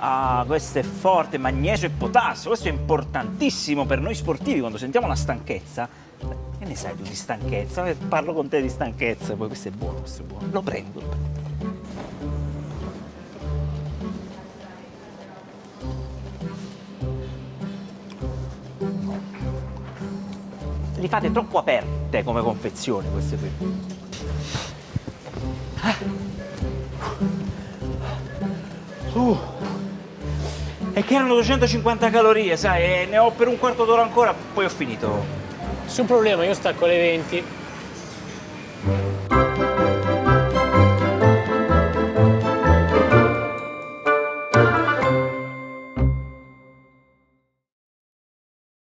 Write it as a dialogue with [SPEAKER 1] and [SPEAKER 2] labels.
[SPEAKER 1] Ah, questo è forte, magnesio e potassio, questo è importantissimo per noi sportivi quando sentiamo la stanchezza. Che ne sai tu di stanchezza? Eh, Parlo con te di stanchezza, poi questo è buono, questo è buono. Lo prendo. Li fate troppo aperte come confezioni queste qui. Uh. E che erano 250 calorie, sai, e ne ho per un quarto d'ora ancora, poi ho finito.
[SPEAKER 2] Nessun problema, io stacco alle 20.